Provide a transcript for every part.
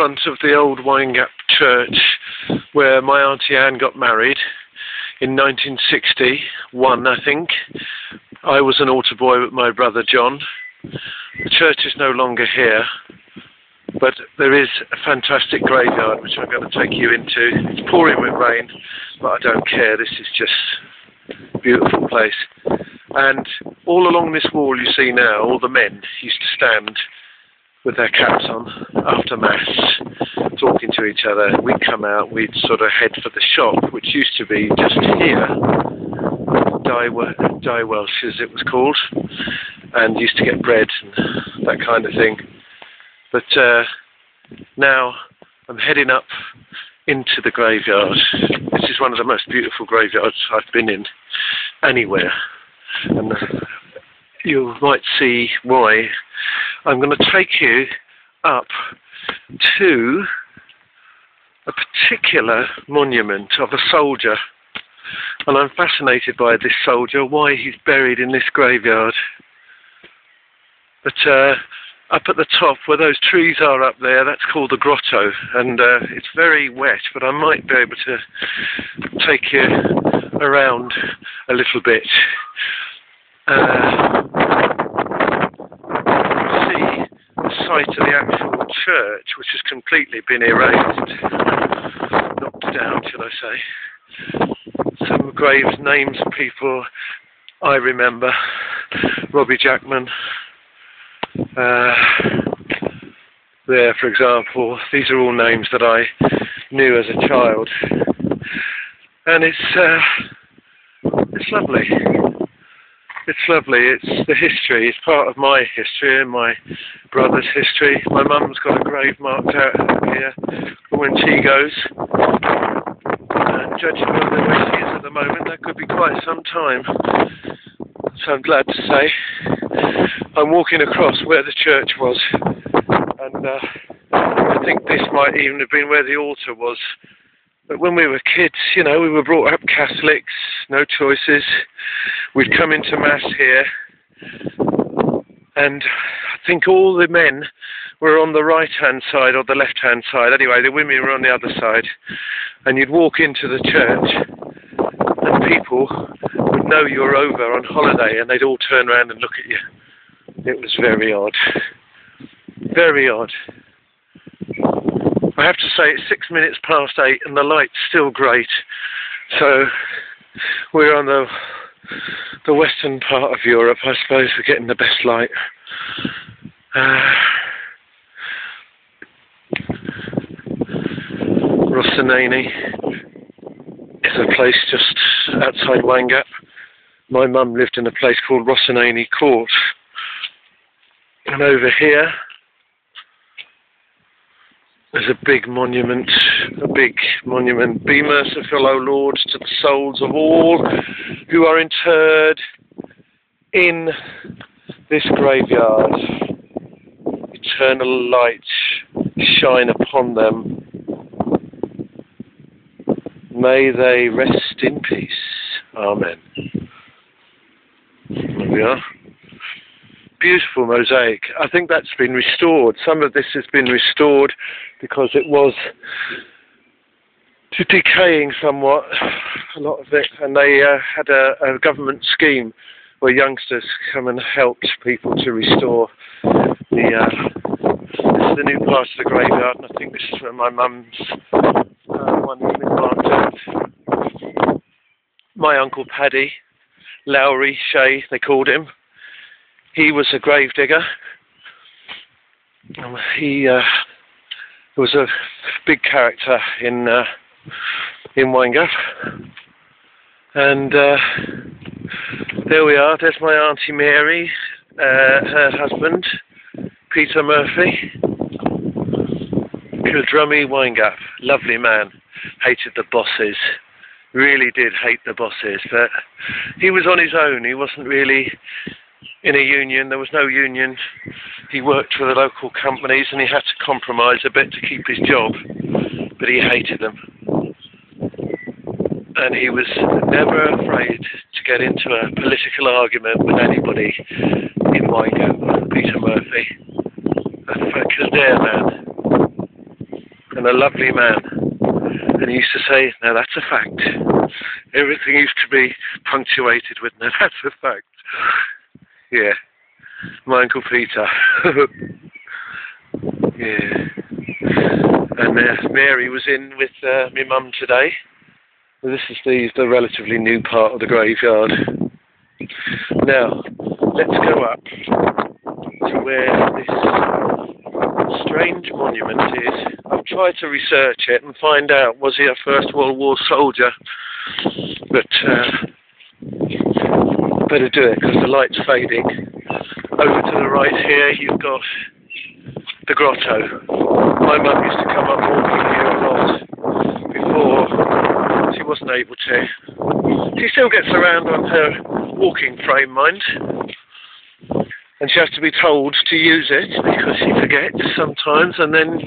front of the old Windgap church where my Auntie Anne got married in 1961, I think. I was an altar boy with my brother John. The church is no longer here, but there is a fantastic graveyard which I'm going to take you into. It's pouring with rain, but I don't care. This is just a beautiful place. And all along this wall you see now, all the men used to stand with their caps on after mass, talking to each other. We'd come out, we'd sort of head for the shop, which used to be just here, Die, Die Welsh as it was called, and used to get bread and that kind of thing. But uh, now I'm heading up into the graveyard. This is one of the most beautiful graveyards I've been in anywhere. And you might see why. I'm going to take you up to a particular monument of a soldier. And I'm fascinated by this soldier, why he's buried in this graveyard. But uh, up at the top, where those trees are up there, that's called the grotto. And uh, it's very wet, but I might be able to take you around a little bit. Uh, site of the actual church, which has completely been erased, knocked down, shall I say. Some graves, names people I remember. Robbie Jackman. Uh, there, for example, these are all names that I knew as a child, and it's uh, it's lovely it's lovely. It's the history. It's part of my history and my brother's history. My mum's got a grave marked out here when she goes. And judging by the way she is at the moment, that could be quite some time. So I'm glad to say I'm walking across where the church was, and uh, I think this might even have been where the altar was. But when we were kids, you know, we were brought up Catholics, no choices. We'd come into Mass here, and I think all the men were on the right hand side or the left hand side. Anyway, the women were on the other side. And you'd walk into the church, and people would know you were over on holiday, and they'd all turn around and look at you. It was very odd. Very odd. I have to say it's six minutes past eight and the light's still great. So we're on the the western part of Europe. I suppose we're getting the best light. Uh, Rossonane is a place just outside Windgap. My mum lived in a place called Rossonane Court. And over here there's a big monument, a big monument. Be merciful, O Lord, to the souls of all who are interred in this graveyard. Eternal light shine upon them. May they rest in peace. Amen. There we are beautiful mosaic. I think that's been restored. Some of this has been restored because it was decaying somewhat, a lot of it, and they uh, had a, a, government scheme where youngsters come and helped people to restore the. Uh, this is the new part of the graveyard, and I think this is where my mum's uh, one been marked out. My uncle Paddy, Lowry Shea, they called him he was a gravedigger. Um, he uh, was a big character in uh, in Windgap, and uh, there we are. There's my auntie Mary, uh, her husband, Peter Murphy, Kildrummy Windgap, lovely man, hated the bosses really did hate the bosses, but he was on his own. He wasn't really in a union. There was no union. He worked for the local companies and he had to compromise a bit to keep his job, but he hated them. And he was never afraid to get into a political argument with anybody in Windgap, Peter Murphy. A Kildare man. and a lovely man. And he used to say, now that's a fact. Everything used to be punctuated with, now that's a fact. Yeah. My Uncle Peter. yeah. And uh, Mary was in with uh, my mum today. This is the, the relatively new part of the graveyard. Now, let's go up to where this strange monument is. I've tried to research it and find out was he a First World War soldier, but uh, better do it because the light's fading. Over to the right here, you've got the grotto. My mum used to come up walking here a lot before she wasn't able to. She still gets around on her walking frame, mind. And she has to be told to use it because she forgets sometimes. And then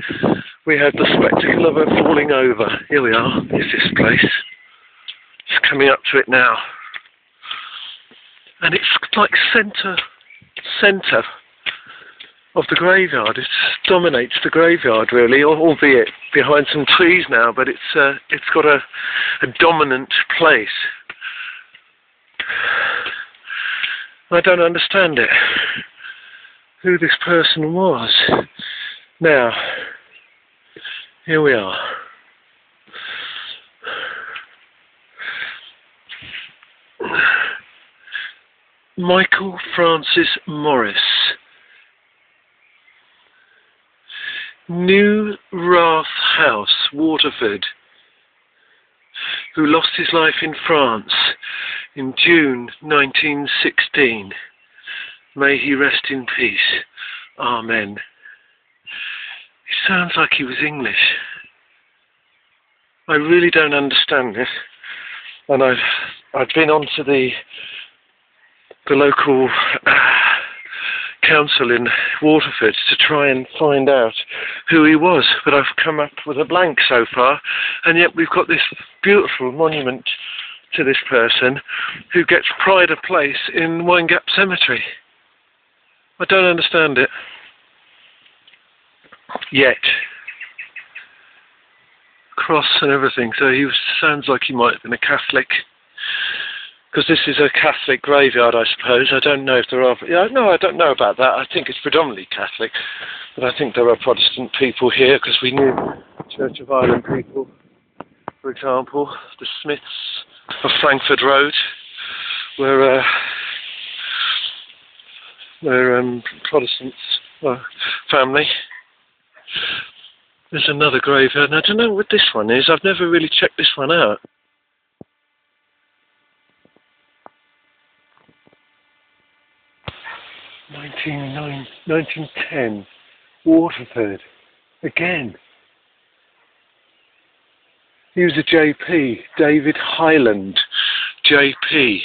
we had the spectacle of her falling over. Here we are. Is this place? It's coming up to it now and it's like centre centre of the graveyard. It dominates the graveyard really, albeit behind some trees now, but it's uh, it's got a, a dominant place. I don't understand it. Who this person was. Now, here we are. Michael Francis Morris. New Rath House, Waterford, who lost his life in France in June 1916. May he rest in peace. Amen. He sounds like he was English. I really don't understand this. And I've, I've been onto the the local uh, council in Waterford to try and find out who he was, but I've come up with a blank so far, and yet we've got this beautiful monument to this person who gets pride of place in Windgap Cemetery. I don't understand it. Yet. Cross and everything, so he was, sounds like he might have been a Catholic because this is a Catholic graveyard, I suppose. I don't know if there are. Yeah, no, I don't know about that. I think it's predominantly Catholic, but I think there are Protestant people here because we knew Church of Ireland people, for example, the Smiths of Frankford Road, were uh, were um, Protestant uh, family. There's another graveyard, and I don't know what this one is. I've never really checked this one out. 1910, Waterford, again. He was a JP, David Highland, JP.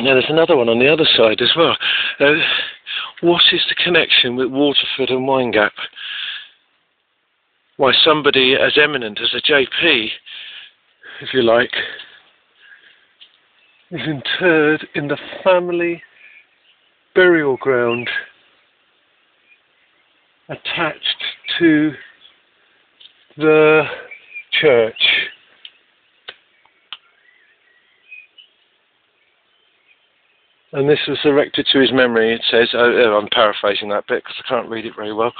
Now there's another one on the other side as well. Uh, what is the connection with Waterford and Windgap? Why somebody as eminent as a JP, if you like, is interred in the family burial ground attached to the church. And this was erected to his memory, it says. Oh, oh I'm paraphrasing that bit because I can't read it very well.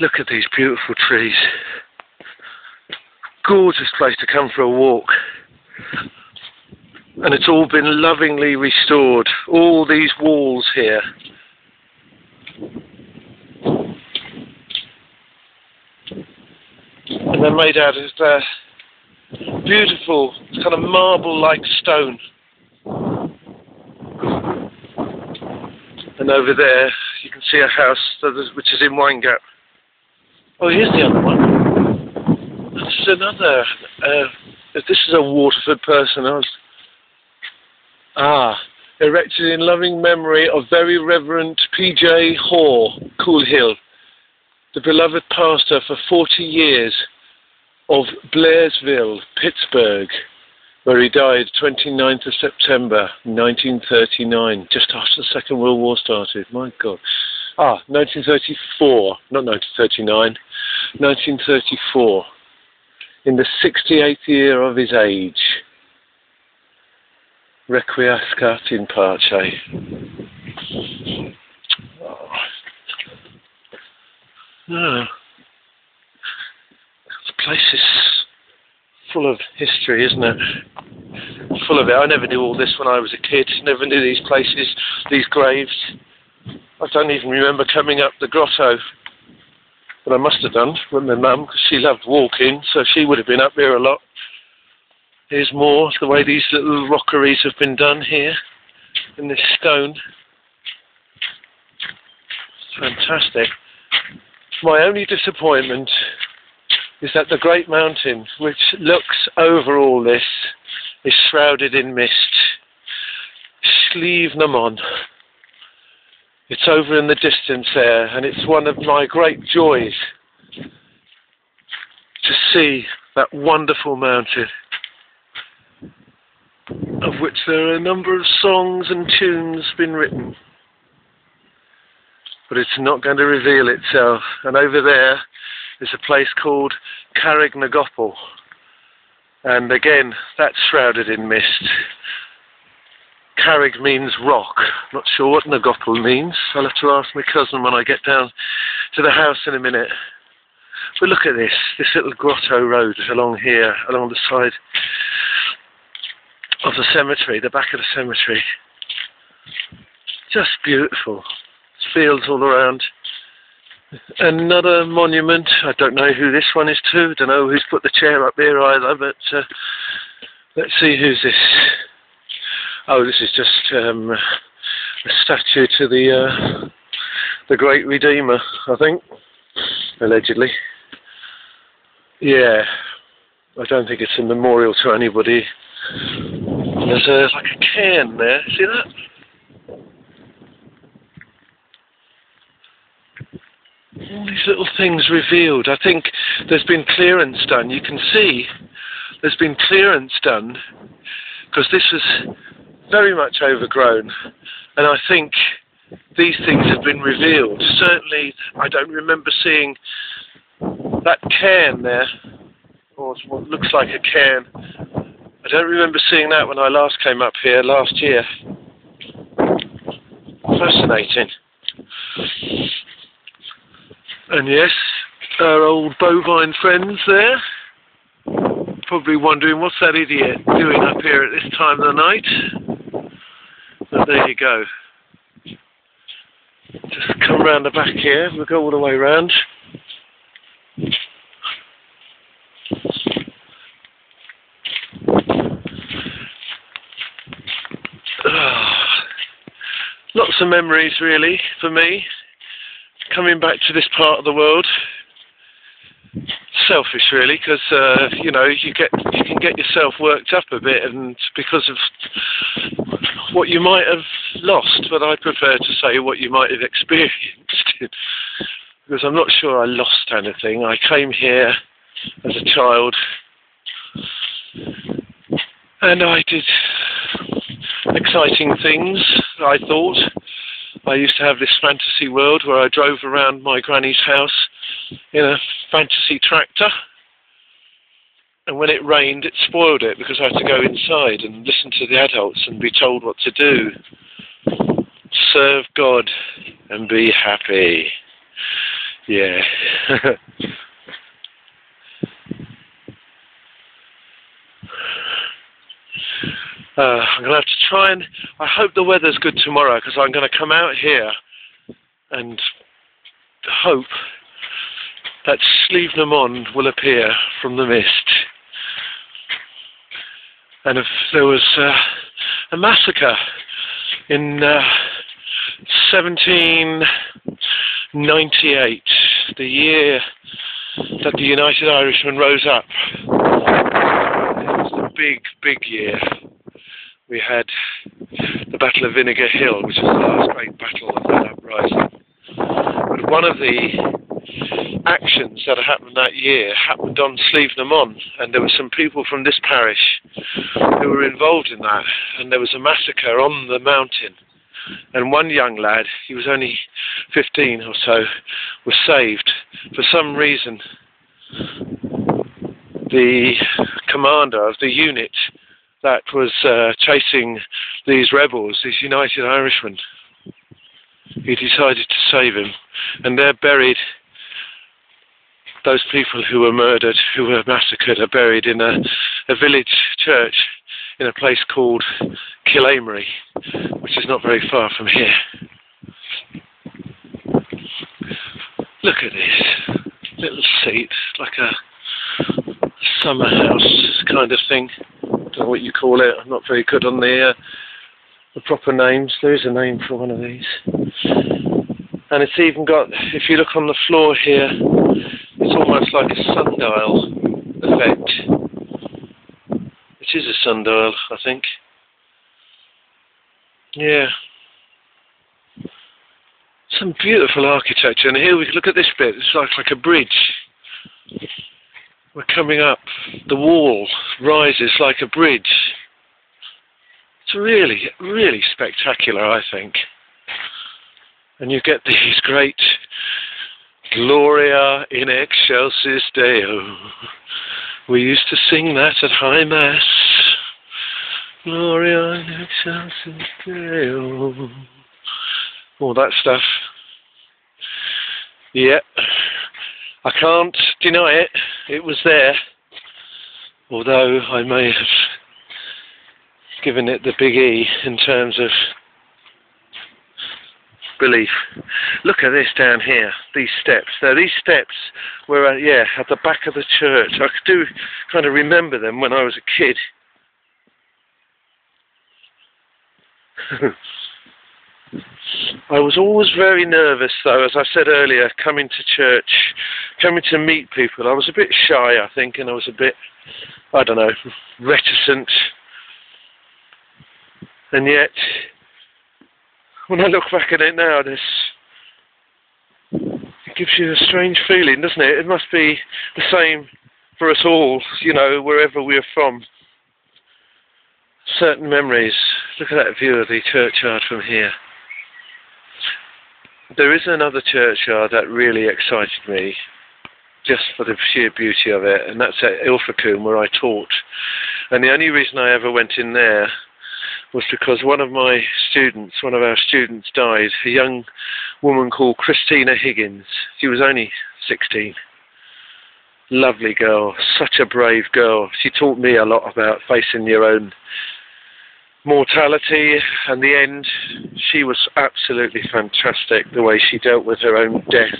Look at these beautiful trees. Gorgeous place to come for a walk and it's all been lovingly restored. All these walls here. And they're made out of uh, beautiful, kind of marble-like stone. And over there, you can see a house is, which is in Windgap. Oh, here's the other one. This is another. Uh, this is a Waterford person. I was Ah, erected in loving memory of Very Reverend P.J. Hoare, Cool Hill, the beloved pastor for 40 years of Blairsville, Pittsburgh, where he died 29th of September 1939, just after the Second World War started. My God. Ah, 1934, not 1939, 1934, in the 68th year of his age. Requiescat in pace. Oh. No. The place is full of history, isn't it? Full of it. I never knew all this when I was a kid. Never knew these places, these graves. I don't even remember coming up the grotto. But I must have done with my mum because she loved walking, so she would have been up here a lot. Here's more the way these little rockeries have been done here in this stone. It's fantastic. My only disappointment is that the great mountain, which looks over all this, is shrouded in mist. Slievenamon. It's over in the distance there, and it's one of my great joys to see that wonderful mountain, of which there are a number of songs and tunes been written. But it's not going to reveal itself. And over there is a place called Carrignagopal. And again, that's shrouded in mist. Carrig means rock. Not sure what Nagopal means. I'll have to ask my cousin when I get down to the house in a minute. But look at this, this little grotto road along here, along the side of the cemetery, the back of the cemetery. Just beautiful. Fields all around. Another monument. I don't know who this one is to. Don't know who's put the chair up here either, but uh, let's see who's this. Oh, this is just um, a statue to the uh, the Great Redeemer, I think, allegedly. Yeah, I don't think it's a memorial to anybody. There's a, like a cairn there. See that? All these little things revealed. I think there's been clearance done. You can see there's been clearance done because this was very much overgrown. And I think these things have been revealed. Certainly, I don't remember seeing that cairn there, oh, or what looks like a cairn. I don't remember seeing that when I last came up here last year. Fascinating. And yes, our old bovine friends there probably wondering what's that idiot doing up here at this time of the night. But there you go. Just come round the back here, we'll go all the way round. Lots of memories really for me. Coming back to this part of the world. Selfish really because uh, you know you get you can get yourself worked up a bit and because of what you might have lost but I prefer to say what you might have experienced. Because I'm not sure I lost anything. I came here as a child and I did exciting things I thought I used to have this fantasy world where I drove around my granny's house in a fantasy tractor. And when it rained, it spoiled it because I had to go inside and listen to the adults and be told what to do. Serve God and be happy. Yeah. uh, I'm going to have to try and. I hope the weather's good tomorrow because I'm going to come out here and hope that Slievenamon will appear from the mist. And if there was uh, a massacre in uh, 1798, the year that the United Irishmen rose up, it was a big, big year. We had the Battle of Vinegar Hill, which was the last great battle of that uprising. But one of the actions that happened that year happened on Slievenamon, and there were some people from this parish who were involved in that, and there was a massacre on the mountain And one young lad, he was only 15 or so, was saved. For some reason, the commander of the unit that was uh, chasing these rebels, these United Irishmen, he decided to save him. And they're buried, those people who were murdered, who were massacred, are buried in a, a village church in a place called Killamery, which is not very far from here. Look at this little seat, like a summer house kind of thing. Don't know what you call it. I'm not very good on the uh, the proper names. There is a name for one of these, and it's even got. If you look on the floor here, it's almost like a sundial effect It is a sundial, I think. Yeah. Some beautiful architecture. And here we can look at this bit. It's like, like a bridge. We're coming up. The wall rises like a bridge. It's really, really spectacular, I think. And you get these great Gloria in excelsis Deo. We used to sing that at High Mass. Gloria in excelsis Deo. All that stuff. Yeah. I can't deny it. It was there. Although I may have given it the big E in terms of belief. Look at this down here, these steps. Now these steps were, uh, yeah, at the back of the church. I do kind of remember them when I was a kid. I was always very nervous, though, as I said earlier, coming to church, coming to meet people. I was a bit shy, I think, and I was a bit, I don't know, reticent. And yet, when I look back at it now, this it gives you a strange feeling, doesn't it? It must be the same for us all, you know, wherever we're from. Certain memories. Look at that view of the churchyard from here. There is another churchyard that really excited me, just for the sheer beauty of it, and that's at Ilfracombe where I taught. And the only reason I ever went in there was because one of my students, one of our students died, a young woman called Christina Higgins. She was only 16. Lovely girl, such a brave girl. She taught me a lot about facing your own mortality and the end. She was absolutely fantastic the way she dealt with her own death.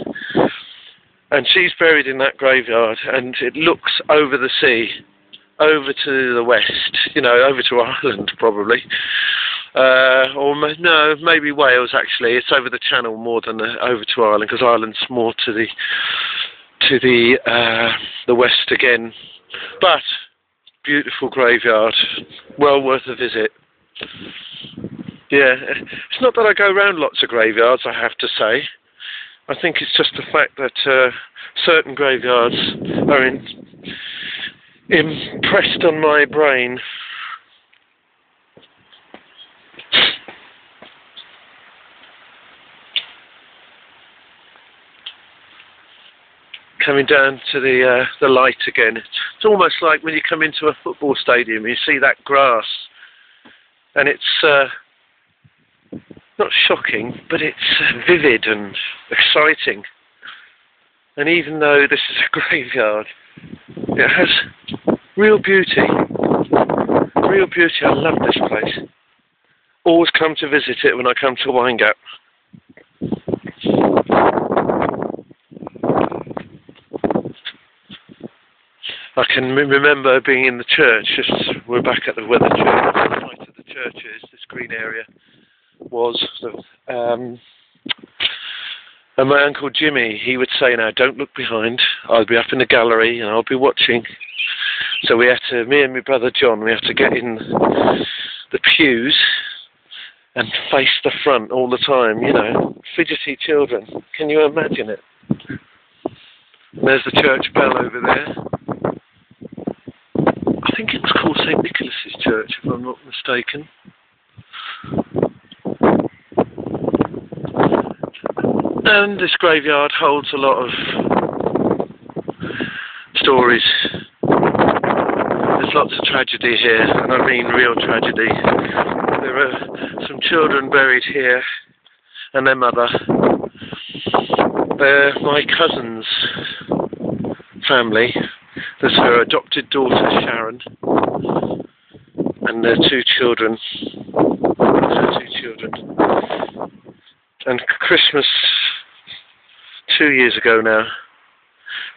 And she's buried in that graveyard and it looks over the sea over to the west, you know, over to Ireland probably. Uh, or no, maybe Wales actually. It's over the Channel more than the, over to Ireland because Ireland's more to the to the uh, the west again. But beautiful graveyard, well worth a visit. Yeah, it's not that I go around lots of graveyards. I have to say, I think it's just the fact that uh, certain graveyards are in impressed on my brain. Coming down to the uh, the light again. It's almost like when you come into a football stadium, you see that grass, and it's uh, not shocking, but it's vivid and exciting. And even though this is a graveyard, it has real beauty. Real beauty. I love this place. Always come to visit it when I come to Windgap. I can remember being in the church. Just we're back at the where the church, the site of the church is. This green area was um, and my uncle Jimmy, he would say, "Now don't look behind. I'll be up in the gallery and I'll be watching." So we had to, me and my brother John, we have to get in the pews and face the front all the time. You know, fidgety children. Can you imagine it? There's the church bell over there. I think it was called St Nicholas's Church, if I'm not mistaken. And this graveyard holds a lot of stories. There's lots of tragedy here, and I mean real tragedy. There are some children buried here, and their mother. They're my cousin's family. There's her adopted daughter, Sharon, and their two children. Their two children. And Christmas two years ago now,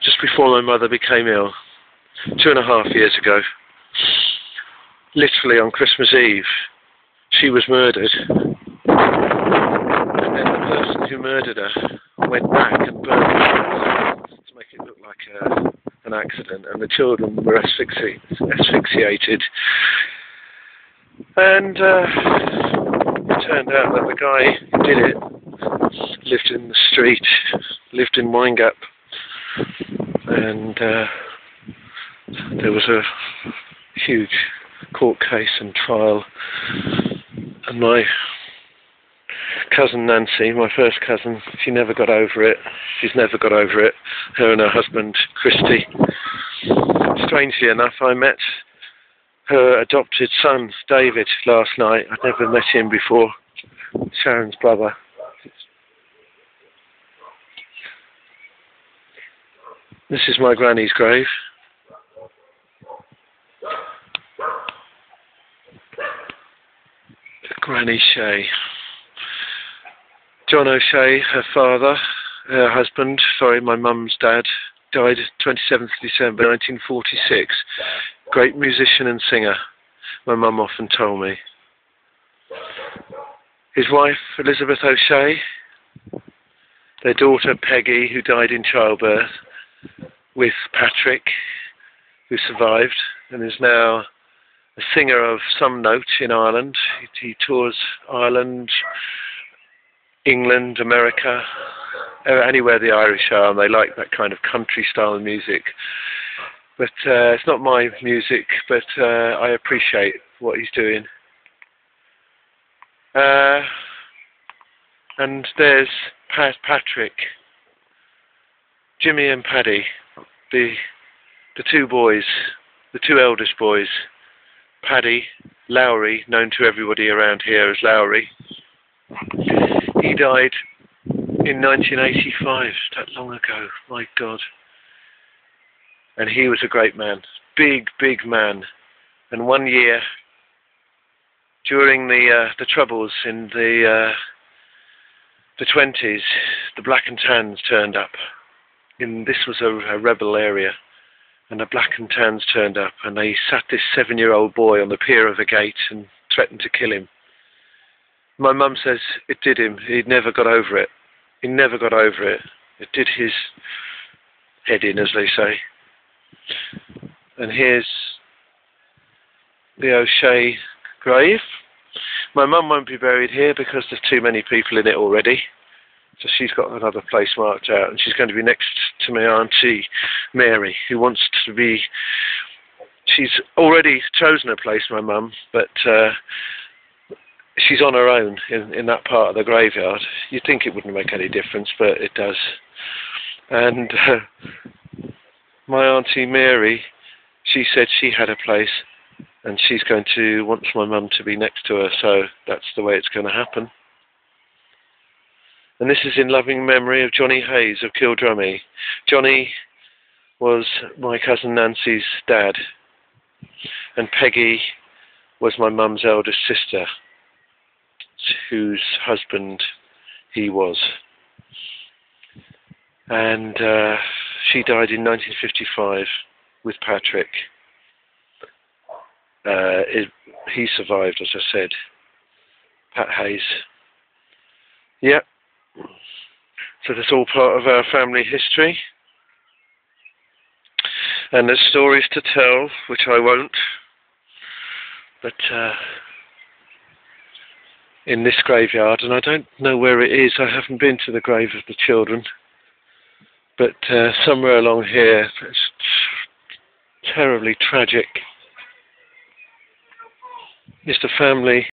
just before my mother became ill, two and a half years ago, literally on Christmas Eve, she was murdered. And then the person who murdered her went back and burned to make it look like a, an accident, and the children were asphyxi- asphyxiated. And uh, it turned out that the guy who did it lived in the street, lived in Windgap, and uh, there was a huge court case and trial, and my cousin Nancy, my first cousin, she never got over it. She's never got over it. Her and her husband Christy. Strangely enough, I met her adopted son David last night. I'd never met him before. Sharon's brother. This is my granny's grave. Granny Shea. John O'Shea, her father, her husband, sorry, my mum's dad, died 27th December 1946. Great musician and singer, my mum often told me. His wife, Elizabeth O'Shea, their daughter, Peggy, who died in childbirth, with Patrick, who survived and is now a singer of some note in Ireland. He, tours Ireland, England, America, anywhere the Irish are, and they like that kind of country style music. But uh, it's not my music, but uh, I appreciate what he's doing. Uh, and there's Pat Patrick, Jimmy and Paddy, the the two boys, the two eldest boys, Paddy Lowry, known to everybody around here as Lowry. He died in 1985, that long ago, my God. And he was a great man, big, big man. And one year, during the uh, the troubles in the uh, the 20s, the Black and Tans turned up. In this was a, a rebel area, and the Black and Tans turned up, and they sat this seven-year-old boy on the pier of a gate and threatened to kill him. My mum says it did him. He never got over it. He never got over it. It did his head in, as they say. And here's the O'Shea grave. My mum won't be buried here because there's too many people in it already. So she's got another place marked out, and she's going to be next to my auntie Mary, who wants to be. She's already chosen a place, my mum, but uh, she's on her own in, in that part of the graveyard. You'd think it wouldn't make any difference, but it does. And uh, my auntie Mary, she said she had a place, and she's going to wants my mum to be next to her, so that's the way it's going to happen. And this is in loving memory of Johnny Hayes of Kildrummy. Johnny was my cousin Nancy's dad, and Peggy was my mum's eldest sister whose husband he was. And uh, she died in 1955 with Patrick. Uh, it, he survived, as I said. Pat Hayes. Yep. So that's all part of our family history. And there's stories to tell, which I won't. But uh, in this graveyard, and I don't know where it is. I haven't been to the grave of the children, but uh, somewhere along here, it's terribly tragic. Just a family